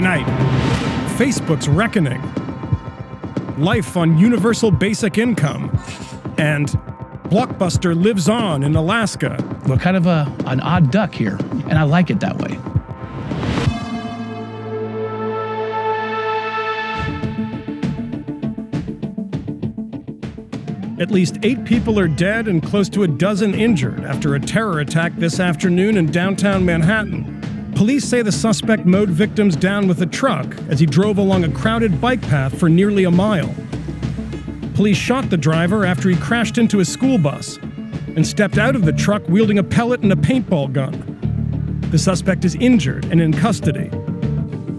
Tonight, Facebook's reckoning, life on universal basic income, and Blockbuster lives on in Alaska. We're kind of a, an odd duck here, and I like it that way. At least eight people are dead and close to a dozen injured after a terror attack this afternoon in downtown Manhattan. Police say the suspect mowed victims down with a truck as he drove along a crowded bike path for nearly a mile. Police shot the driver after he crashed into a school bus and stepped out of the truck wielding a pellet and a paintball gun. The suspect is injured and in custody.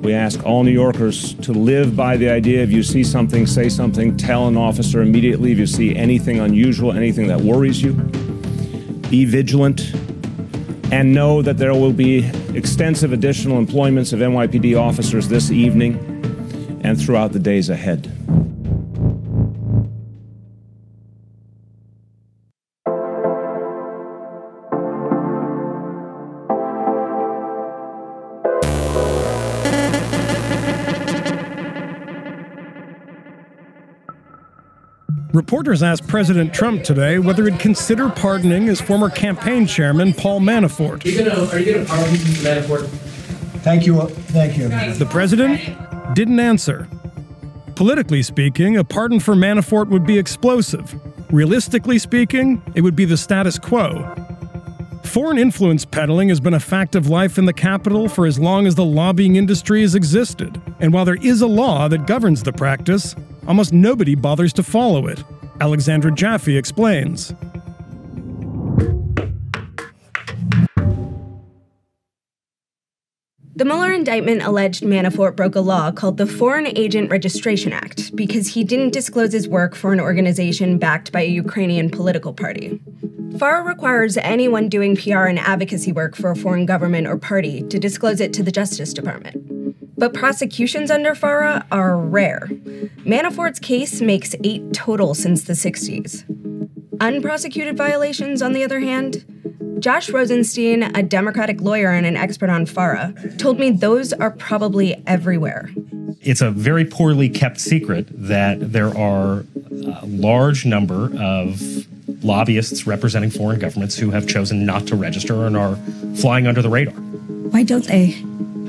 We ask all New Yorkers to live by the idea if you see something, say something, tell an officer immediately if you see anything unusual, anything that worries you. Be vigilant and know that there will be extensive additional employments of NYPD officers this evening and throughout the days ahead. Reporters asked President Trump today whether he'd consider pardoning his former campaign chairman, Paul Manafort. Are you gonna, are you gonna pardon Manafort? Thank you. Uh, thank you. The president didn't answer. Politically speaking, a pardon for Manafort would be explosive. Realistically speaking, it would be the status quo. Foreign influence peddling has been a fact of life in the capital for as long as the lobbying industry has existed. And while there is a law that governs the practice, almost nobody bothers to follow it. Alexandra Jaffe explains. The Mueller indictment alleged Manafort broke a law called the Foreign Agent Registration Act because he didn't disclose his work for an organization backed by a Ukrainian political party. FARA requires anyone doing PR and advocacy work for a foreign government or party to disclose it to the Justice Department. But prosecutions under FARA are rare. Manafort's case makes eight total since the 60s. Unprosecuted violations, on the other hand, Josh Rosenstein, a Democratic lawyer and an expert on FARA, told me those are probably everywhere. It's a very poorly kept secret that there are a large number of lobbyists representing foreign governments who have chosen not to register and are flying under the radar. Why don't they?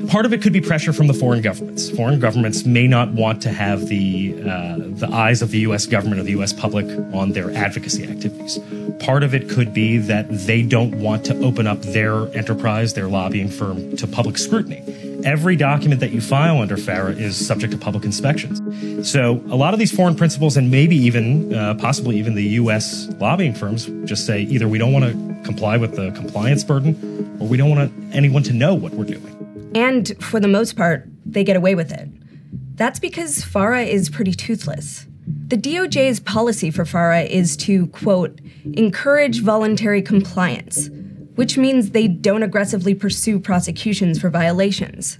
Part of it could be pressure from the foreign governments. Foreign governments may not want to have the uh, the eyes of the U.S. government or the U.S. public on their advocacy activities. Part of it could be that they don't want to open up their enterprise, their lobbying firm, to public scrutiny. Every document that you file under FARA is subject to public inspections. So a lot of these foreign principals, and maybe even uh, possibly even the U.S. lobbying firms, just say either we don't want to comply with the compliance burden, or we don't want anyone to know what we're doing. And for the most part, they get away with it. That's because FARA is pretty toothless. The DOJ's policy for FARA is to, quote, encourage voluntary compliance, which means they don't aggressively pursue prosecutions for violations.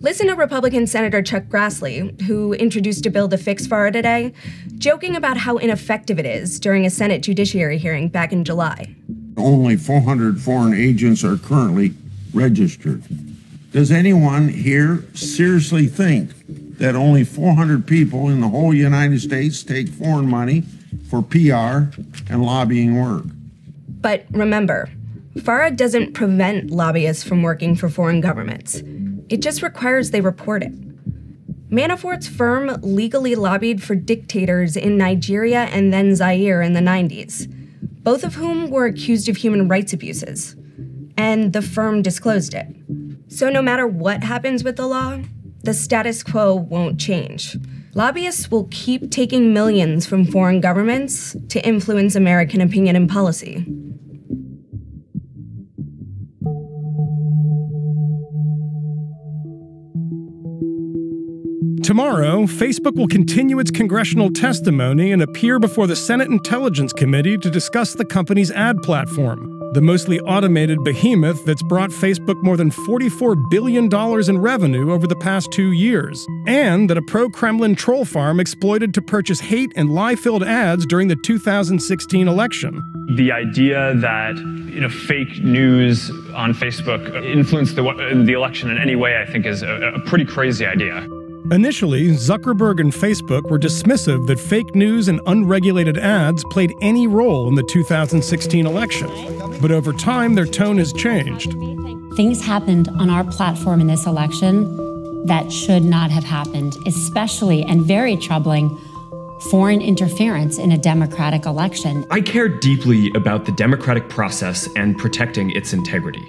Listen to Republican Senator Chuck Grassley, who introduced a bill to fix FARA today, joking about how ineffective it is during a Senate Judiciary hearing back in July. Only 400 foreign agents are currently registered. Does anyone here seriously think that only 400 people in the whole United States take foreign money for PR and lobbying work? But remember, FARA doesn't prevent lobbyists from working for foreign governments. It just requires they report it. Manafort's firm legally lobbied for dictators in Nigeria and then Zaire in the 90s, both of whom were accused of human rights abuses. And the firm disclosed it. So, no matter what happens with the law, the status quo won't change. Lobbyists will keep taking millions from foreign governments to influence American opinion and policy. Tomorrow, Facebook will continue its congressional testimony and appear before the Senate Intelligence Committee to discuss the company's ad platform. The mostly automated behemoth that's brought Facebook more than $44 billion in revenue over the past two years, and that a pro Kremlin troll farm exploited to purchase hate and lie filled ads during the 2016 election. The idea that you know, fake news on Facebook influenced the, the election in any way, I think, is a, a pretty crazy idea. Initially, Zuckerberg and Facebook were dismissive that fake news and unregulated ads played any role in the 2016 election. But over time, their tone has changed. Things happened on our platform in this election that should not have happened, especially and very troubling foreign interference in a democratic election. I care deeply about the democratic process and protecting its integrity.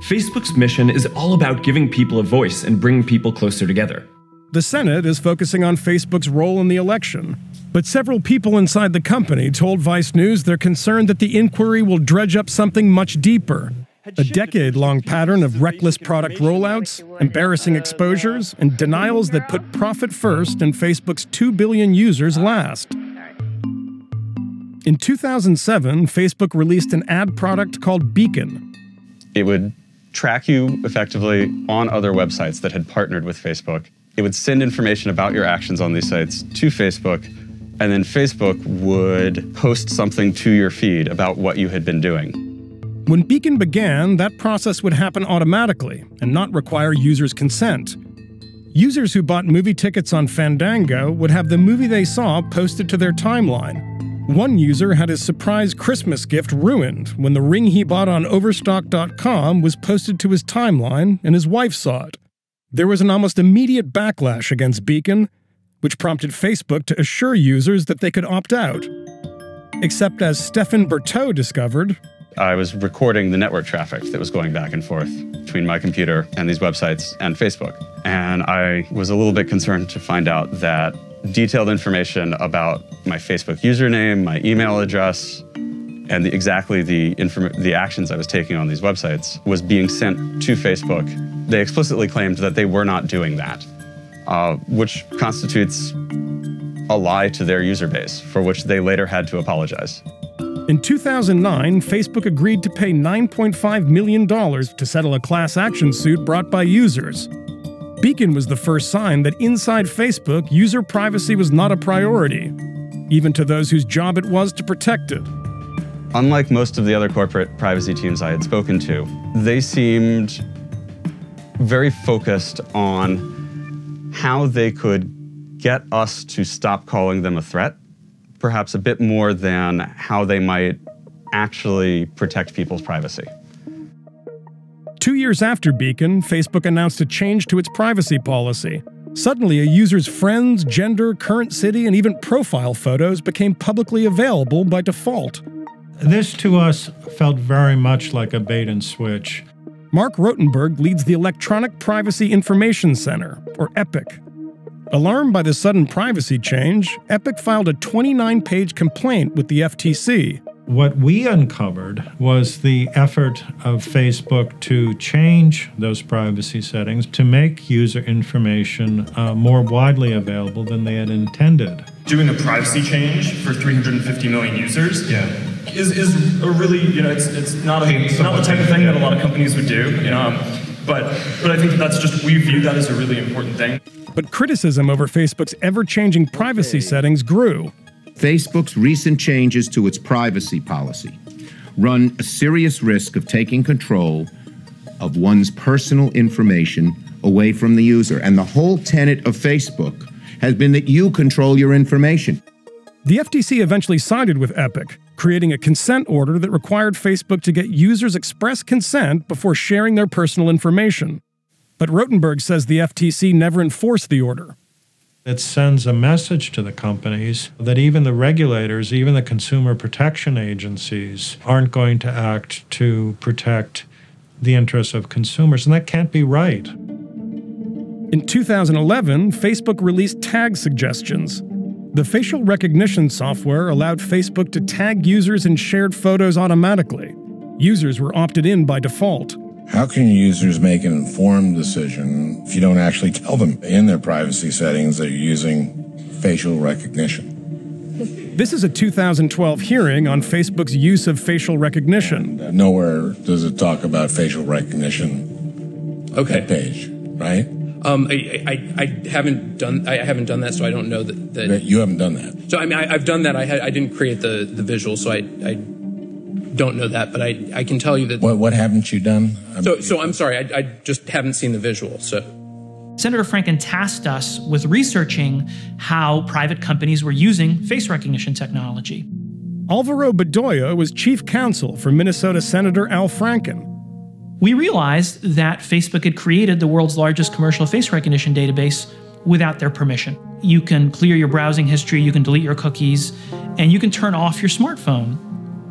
Facebook's mission is all about giving people a voice and bringing people closer together. The Senate is focusing on Facebook's role in the election. But several people inside the company told Vice News they're concerned that the inquiry will dredge up something much deeper a decade long pattern of reckless product rollouts, embarrassing exposures, and denials that put profit first and Facebook's 2 billion users last. In 2007, Facebook released an ad product called Beacon. It would track you effectively on other websites that had partnered with Facebook it would send information about your actions on these sites to Facebook, and then Facebook would post something to your feed about what you had been doing. When Beacon began, that process would happen automatically and not require users' consent. Users who bought movie tickets on Fandango would have the movie they saw posted to their timeline. One user had his surprise Christmas gift ruined when the ring he bought on Overstock.com was posted to his timeline and his wife saw it. There was an almost immediate backlash against Beacon, which prompted Facebook to assure users that they could opt out. Except as Stefan Berteau discovered, I was recording the network traffic that was going back and forth between my computer and these websites and Facebook. And I was a little bit concerned to find out that detailed information about my Facebook username, my email address, and the, exactly the, the actions I was taking on these websites was being sent to Facebook they explicitly claimed that they were not doing that, uh, which constitutes a lie to their user base, for which they later had to apologize. In 2009, Facebook agreed to pay $9.5 million to settle a class action suit brought by users. Beacon was the first sign that inside Facebook, user privacy was not a priority, even to those whose job it was to protect it. Unlike most of the other corporate privacy teams I had spoken to, they seemed very focused on how they could get us to stop calling them a threat, perhaps a bit more than how they might actually protect people's privacy. Two years after Beacon, Facebook announced a change to its privacy policy. Suddenly, a user's friends, gender, current city, and even profile photos became publicly available by default. This to us felt very much like a bait and switch. Marc Rotenberg leads the Electronic Privacy Information Center, or EPIC. Alarmed by the sudden privacy change, EPIC filed a 29 page complaint with the FTC. What we uncovered was the effort of Facebook to change those privacy settings to make user information uh, more widely available than they had intended. Doing a privacy change for 350 million users yeah is, is a really, you know, it's, it's not, a, not the type of thing that a lot of companies would do, you know, um, but, but I think that's just, we view that as a really important thing. But criticism over Facebook's ever changing privacy okay. settings grew. Facebook's recent changes to its privacy policy run a serious risk of taking control of one's personal information away from the user. And the whole tenet of Facebook has been that you control your information. The FTC eventually sided with Epic, creating a consent order that required Facebook to get users' express consent before sharing their personal information. But Rotenberg says the FTC never enforced the order. It sends a message to the companies that even the regulators, even the consumer protection agencies, aren't going to act to protect the interests of consumers, and that can't be right. In 2011, Facebook released tag suggestions, the facial recognition software allowed Facebook to tag users in shared photos automatically. Users were opted in by default. How can users make an informed decision if you don't actually tell them in their privacy settings that you're using facial recognition? This is a 2012 hearing on Facebook's use of facial recognition. Nowhere does it talk about facial recognition. Okay. That page, right? Um, I, I, I haven't done I haven't done that, so I don't know that. that You haven't done that. so I mean, I, I've done that. I had, I didn't create the the visual, so I I don't know that, but I I can tell you that. What what haven't you done? So so I'm sorry, I, I just haven't seen the visual. So Senator Franken tasked us with researching how private companies were using face recognition technology. Alvaro Bedoya was chief counsel for Minnesota Senator Al Franken. We realized that Facebook had created the world's largest commercial face recognition database without their permission. You can clear your browsing history, you can delete your cookies, and you can turn off your smartphone.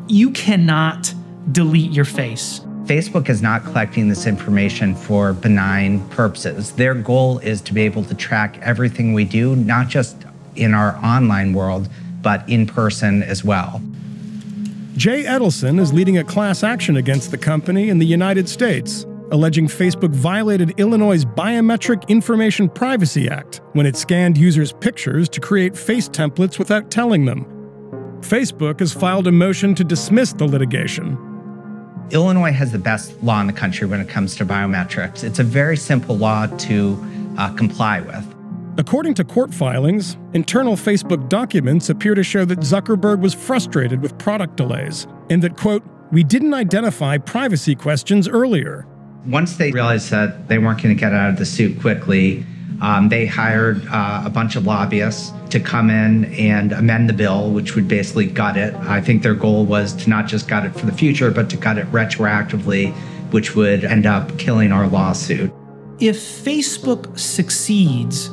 You cannot delete your face. Facebook is not collecting this information for benign purposes. Their goal is to be able to track everything we do, not just in our online world, but in person as well. Jay Edelson is leading a class action against the company in the United States, alleging Facebook violated Illinois' Biometric Information Privacy Act when it scanned users' pictures to create face templates without telling them. Facebook has filed a motion to dismiss the litigation. Illinois has the best law in the country when it comes to biometrics. It's a very simple law to uh, comply with. According to court filings, internal Facebook documents appear to show that Zuckerberg was frustrated with product delays and that, quote, we didn't identify privacy questions earlier. Once they realized that they weren't going to get out of the suit quickly, um, they hired uh, a bunch of lobbyists to come in and amend the bill, which would basically gut it. I think their goal was to not just gut it for the future, but to gut it retroactively, which would end up killing our lawsuit. If Facebook succeeds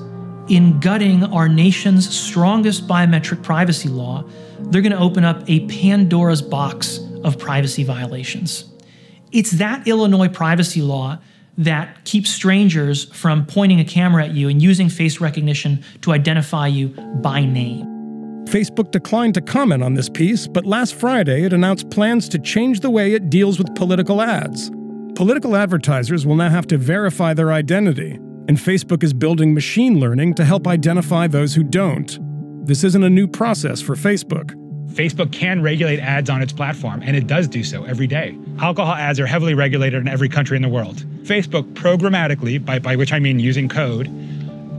in gutting our nation's strongest biometric privacy law, they're going to open up a Pandora's box of privacy violations. It's that Illinois privacy law that keeps strangers from pointing a camera at you and using face recognition to identify you by name. Facebook declined to comment on this piece, but last Friday it announced plans to change the way it deals with political ads. Political advertisers will now have to verify their identity, and Facebook is building machine learning to help identify those who don't. This isn't a new process for Facebook. Facebook can regulate ads on its platform, and it does do so every day. Alcohol ads are heavily regulated in every country in the world. Facebook programmatically, by, by which I mean using code,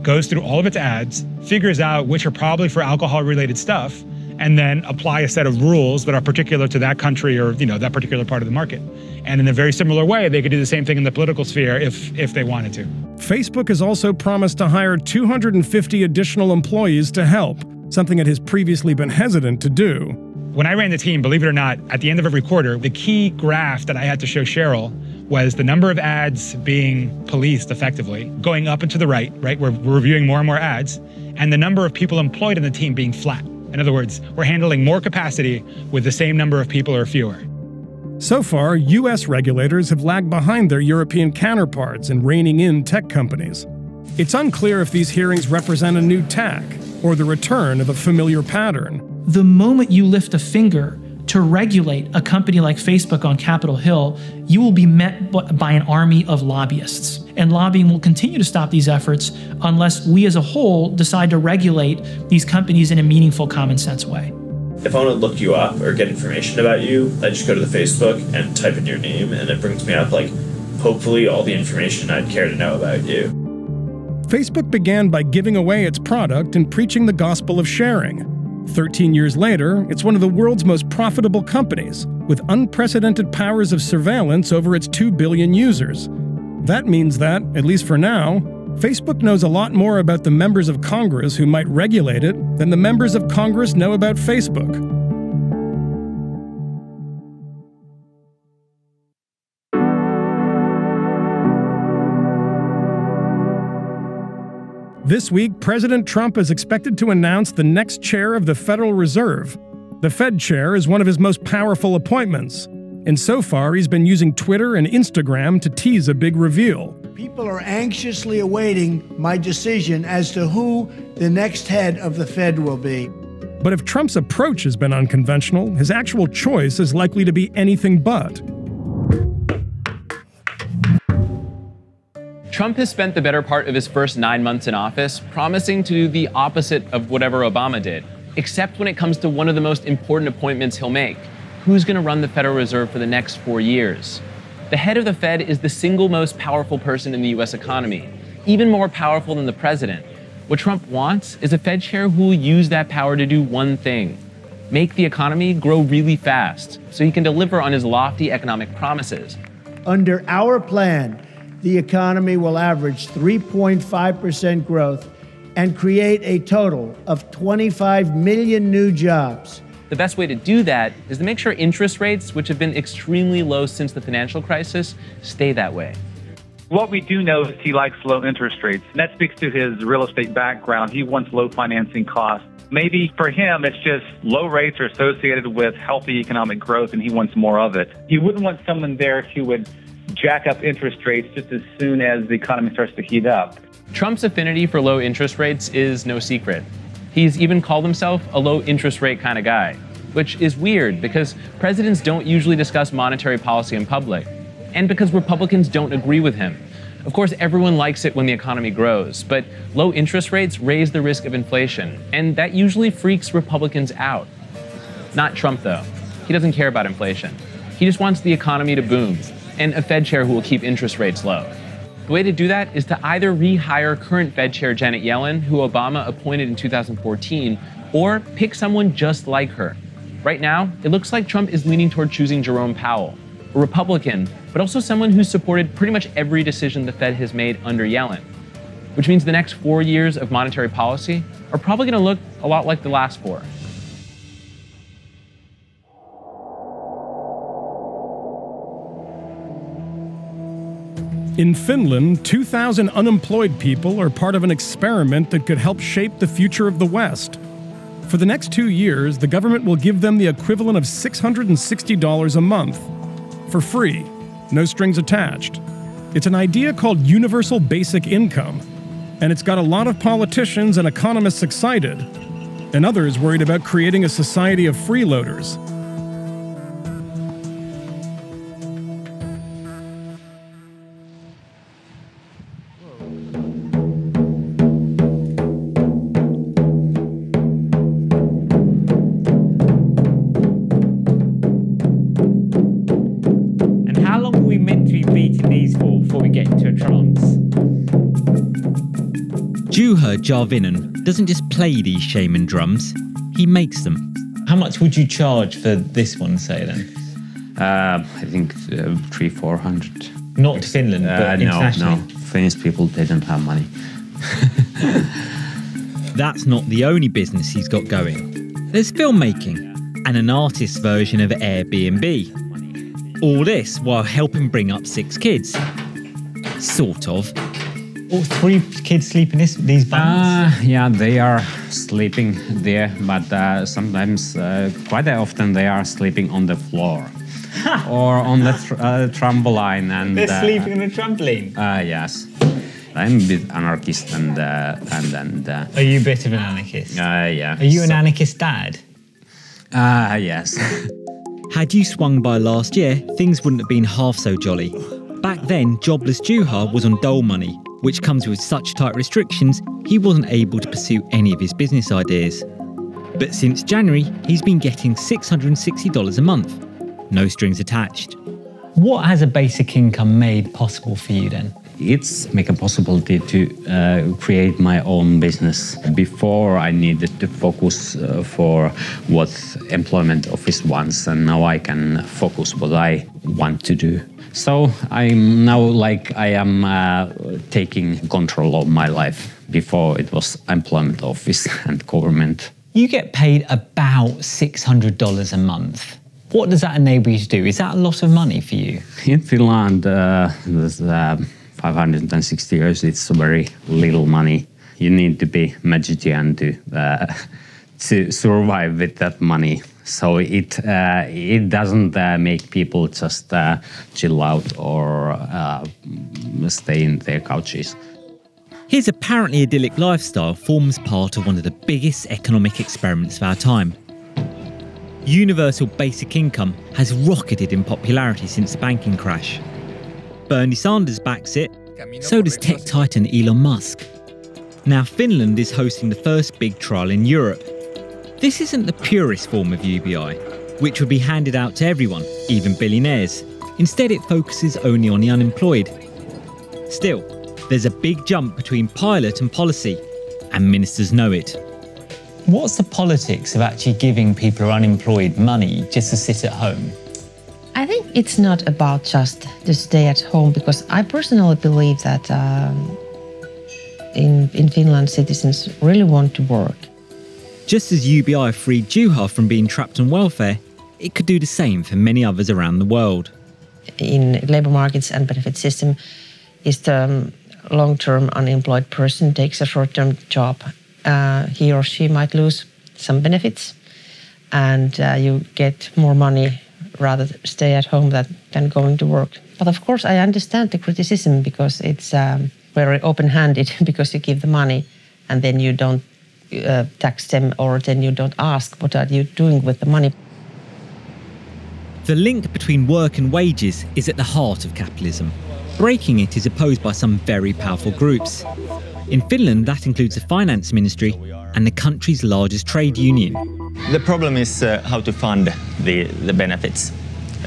goes through all of its ads, figures out which are probably for alcohol related stuff, and then apply a set of rules that are particular to that country or you know that particular part of the market. And in a very similar way, they could do the same thing in the political sphere if if they wanted to. Facebook has also promised to hire 250 additional employees to help, something it has previously been hesitant to do. When I ran the team, believe it or not, at the end of every quarter, the key graph that I had to show Sheryl was the number of ads being policed effectively, going up and to the right, right? We're, we're reviewing more and more ads, and the number of people employed in the team being flat. In other words, we're handling more capacity with the same number of people or fewer. So far, U.S. regulators have lagged behind their European counterparts in reining in tech companies. It's unclear if these hearings represent a new tack or the return of a familiar pattern. The moment you lift a finger to regulate a company like Facebook on Capitol Hill, you will be met by an army of lobbyists. And lobbying will continue to stop these efforts unless we as a whole decide to regulate these companies in a meaningful, common sense way. If I want to look you up or get information about you, I just go to the Facebook and type in your name, and it brings me up like hopefully all the information I'd care to know about you. Facebook began by giving away its product and preaching the gospel of sharing. 13 years later, it's one of the world's most profitable companies, with unprecedented powers of surveillance over its 2 billion users. That means that, at least for now, Facebook knows a lot more about the members of Congress who might regulate it than the members of Congress know about Facebook. This week, President Trump is expected to announce the next chair of the Federal Reserve. The Fed chair is one of his most powerful appointments, and so far he's been using Twitter and Instagram to tease a big reveal. People are anxiously awaiting my decision as to who the next head of the Fed will be. But if Trump's approach has been unconventional, his actual choice is likely to be anything but. Trump has spent the better part of his first nine months in office promising to do the opposite of whatever Obama did except when it comes to one of the most important appointments he'll make who's going to run the Federal Reserve for the next four years. The head of the Fed is the single most powerful person in the US economy, even more powerful than the president. What Trump wants is a Fed chair who will use that power to do one thing make the economy grow really fast so he can deliver on his lofty economic promises. Under our plan, the economy will average 3.5% growth and create a total of 25 million new jobs. The best way to do that is to make sure interest rates, which have been extremely low since the financial crisis, stay that way. What we do know is he likes low interest rates. And that speaks to his real estate background. He wants low financing costs. Maybe for him, it's just low rates are associated with healthy economic growth and he wants more of it. He wouldn't want someone there who would jack up interest rates just as soon as the economy starts to heat up. Trump's affinity for low interest rates is no secret. He's even called himself a low interest rate kind of guy, which is weird because presidents don't usually discuss monetary policy in public, and because Republicans don't agree with him. Of course, everyone likes it when the economy grows, but low interest rates raise the risk of inflation, and that usually freaks Republicans out. Not Trump, though. He doesn't care about inflation. He just wants the economy to boom, and a Fed chair who will keep interest rates low. The way to do that is to either rehire current Fed Chair Janet Yellen, who Obama appointed in 2014, or pick someone just like her. Right now, it looks like Trump is leaning toward choosing Jerome Powell, a Republican, but also someone who's supported pretty much every decision the Fed has made under Yellen. Which means the next four years of monetary policy are probably going to look a lot like the last four. In Finland, 2,000 unemployed people are part of an experiment that could help shape the future of the West. For the next two years, the government will give them the equivalent of $660 a month for free, no strings attached. It's an idea called universal basic income, and it's got a lot of politicians and economists excited, and others worried about creating a society of freeloaders. Juha Jarvinen doesn't just play these shaman drums, he makes them. How much would you charge for this one, say then? Uh, I think uh, three, four hundred. Not to Finland, but Uh, no, internationally. no. Finnish people they don't have money. That's not the only business he's got going. There's filmmaking and an artist's version of Airbnb. All this while helping bring up six kids. Sort of. All three kids sleep in this, these Uh, bunks? yeah, they are sleeping there, but uh, sometimes, uh, quite often, they are sleeping on the floor or on the tr- uh, trampoline. And They're uh, sleeping on a trampoline. Uh, yes, I'm a bit anarchist, and uh, and and. Uh, Are you a bit of an anarchist? Uh, yeah. Are you an anarchist dad? Ah, yes. Had you swung by last year, things wouldn't have been half so jolly. Back then, jobless Juha was on dole money, which comes with such tight restrictions, he wasn't able to pursue any of his business ideas. But since January, he's been getting $660 a month. No strings attached. What has a basic income made possible for you then? It's make a possibility to uh, create my own business. Before I needed to focus uh, for what employment office wants, and now I can focus what I want to do. So I'm now like I am uh, taking control of my life. Before it was employment office and government. You get paid about $600 a month. What does that enable you to do? Is that a lot of money for you? In Finland, uh, there's, uh, 560 years, it's very little money. You need to be magician to uh, to survive with that money. So it uh, it doesn't uh, make people just uh, chill out or stay in their couches. His apparently idyllic lifestyle forms part of one of the biggest economic experiments of our time. Universal basic income has rocketed in popularity since the banking crash. Bernie Sanders backs it, so does tech titan Elon Musk. Now, Finland is hosting the first big trial in Europe. This isn't the purest form of UBI, which would be handed out to everyone, even billionaires. Instead, it focuses only on the unemployed. Still, there's a big jump between pilot and policy, and ministers know it. What's the politics of actually giving people who are unemployed money just to sit at home? I think it's not about just to stay at home because I personally believe that um, in, in Finland citizens really want to work. Just as UBI freed Juha from being trapped on welfare, it could do the same for many others around the world. In labor markets and benefit system, is the um, long-term unemployed person takes a short-term job, uh, he or she might lose some benefits, and uh, you get more money rather stay at home than, than going to work. But of course, I understand the criticism because it's um, very open-handed because you give the money and then you don't uh, tax them or then you don't ask what are you doing with the money. The link between work and wages is at the heart of capitalism. Breaking it is opposed by some very powerful groups. In Finland, that includes the finance ministry and the country's largest trade union. The problem is uh, how to fund the, the benefits.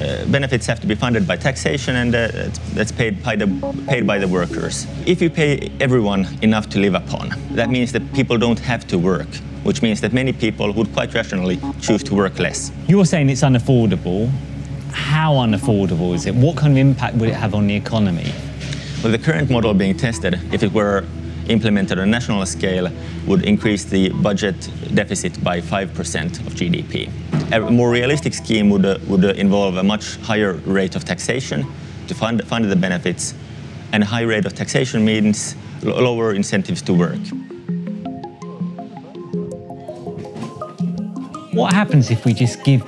Uh, benefits have to be funded by taxation and uh, that's paid by, the, paid by the workers. If you pay everyone enough to live upon, that means that people don't have to work, which means that many people would quite rationally choose to work less. You're saying it's unaffordable. How unaffordable is it? What kind of impact would it have on the economy? Well, the current model being tested, if it were implemented on a national scale would increase the budget deficit by 5% of GDP. A more realistic scheme would, uh, would uh, involve a much higher rate of taxation to fund, fund the benefits, and a high rate of taxation means lower incentives to work. What happens if we just give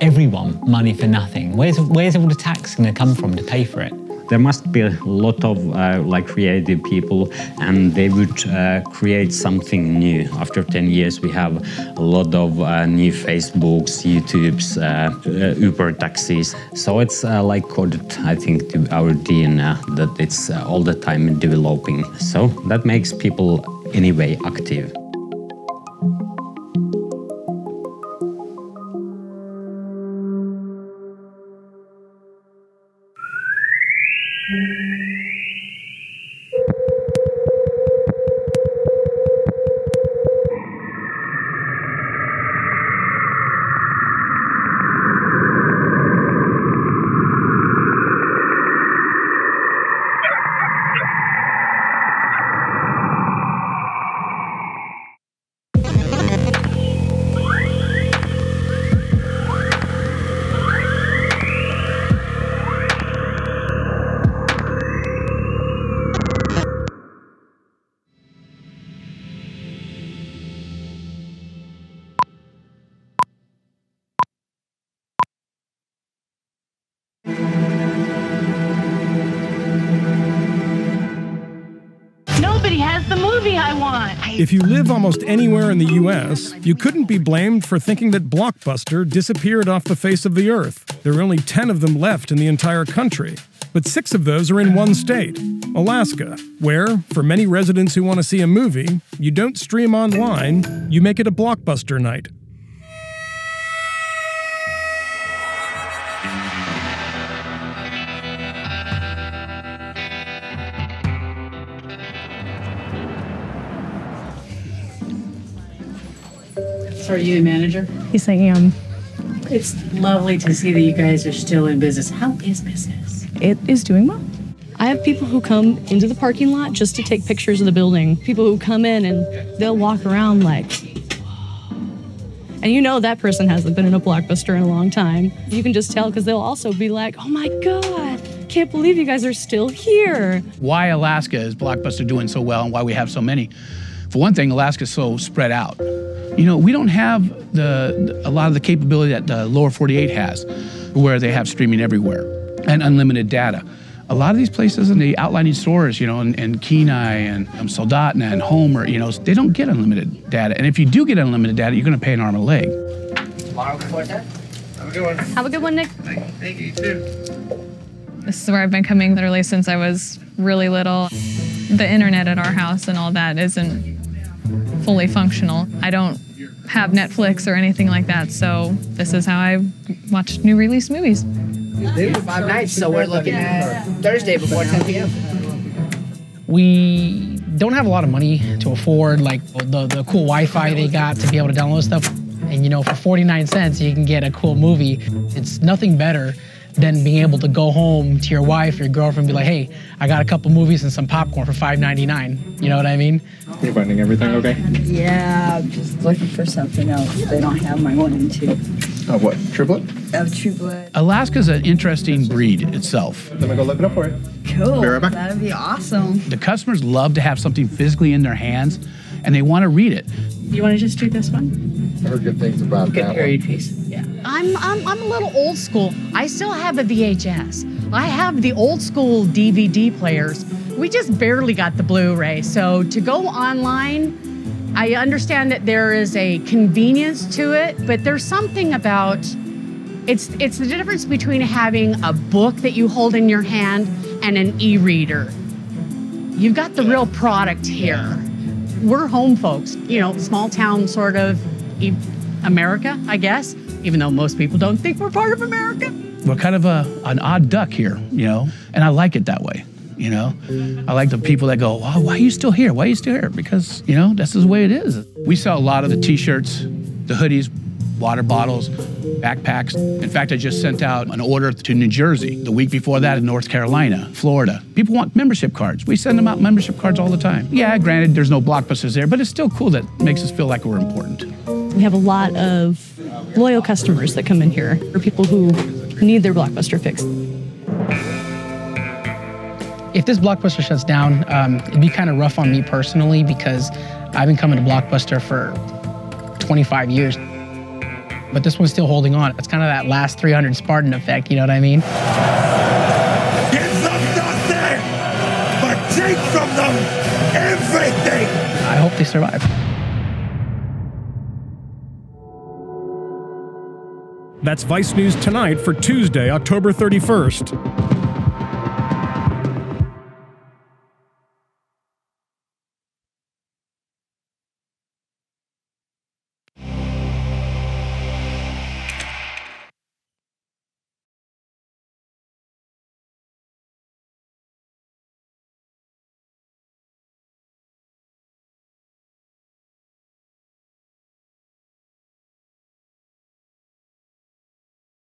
everyone money for nothing? Where's, where's all the tax going to come from to pay for it? There must be a lot of uh, like creative people and they would uh, create something new. After 10 years we have a lot of uh, new facebooks youtubes uh, uh, uber taxis. So it's uh, like coded i think to our dna that it's all the time developing. So that makes people anyway active If you live almost anywhere in the US, you couldn't be blamed for thinking that Blockbuster disappeared off the face of the earth. There are only 10 of them left in the entire country, but six of those are in one state, Alaska, where, for many residents who want to see a movie, you don't stream online, you make it a Blockbuster night. Are you the manager? Yes, I am. It's lovely to see that you guys are still in business. How is business? It is doing well. I have people who come into the parking lot just to take pictures of the building. People who come in and they'll walk around like, and you know that person hasn't been in a blockbuster in a long time. You can just tell because they'll also be like, oh my God, can't believe you guys are still here. Why Alaska is Blockbuster doing so well and why we have so many? For one thing, Alaska's so spread out. You know, we don't have the a lot of the capability that the lower 48 has, where they have streaming everywhere and unlimited data. A lot of these places in the outlining stores, you know, and, and Kenai and um, Soldotna and Homer, you know, they don't get unlimited data. And if you do get unlimited data, you're going to pay an arm and a leg. Have a good one. Have a good one, Nick. Thank you, too. This is where I've been coming literally since I was really little. The internet at our house and all that isn't fully functional. I don't have Netflix or anything like that. So this is how I watch new release movies. Five nights, so we're looking at Thursday before 10 p.m. We don't have a lot of money to afford like the, the cool Wi-Fi they got to be able to download stuff. And you know, for 49 cents, you can get a cool movie. It's nothing better than being able to go home to your wife or your girlfriend and be like, hey, I got a couple movies and some popcorn for $5.99. You know what I mean? You're finding everything okay? Yeah, I'm just looking for something else. They don't have my one and two. Of what? Triplet? Of True Blood. Alaska's an interesting breed itself. Let me go look it up for you. Cool. Be right back. That'd be awesome. The customers love to have something physically in their hands and they want to read it. You want to just do this one? I heard good things about Good that period one. piece. Yeah. I'm, I'm, I'm a little old school. I still have a VHS. I have the old school DVD players. We just barely got the Blu ray. So to go online, I understand that there is a convenience to it, but there's something about it's, it's the difference between having a book that you hold in your hand and an e reader. You've got the real product here. We're home folks, you know, small town sort of America, I guess, even though most people don't think we're part of America. We're kind of a, an odd duck here, you know, and I like it that way. You know, I like the people that go, oh, "Why are you still here? Why are you still here?" Because you know that's the way it is. We sell a lot of the T-shirts, the hoodies, water bottles, backpacks. In fact, I just sent out an order to New Jersey. The week before that, in North Carolina, Florida. People want membership cards. We send them out membership cards all the time. Yeah, granted, there's no blockbusters there, but it's still cool that makes us feel like we're important. We have a lot of loyal customers that come in here, for people who need their blockbuster fix. If this Blockbuster shuts down, um, it'd be kind of rough on me personally because I've been coming to Blockbuster for 25 years. But this one's still holding on. It's kind of that last 300 Spartan effect, you know what I mean? Give them nothing, but take from them everything. I hope they survive. That's Vice News Tonight for Tuesday, October 31st.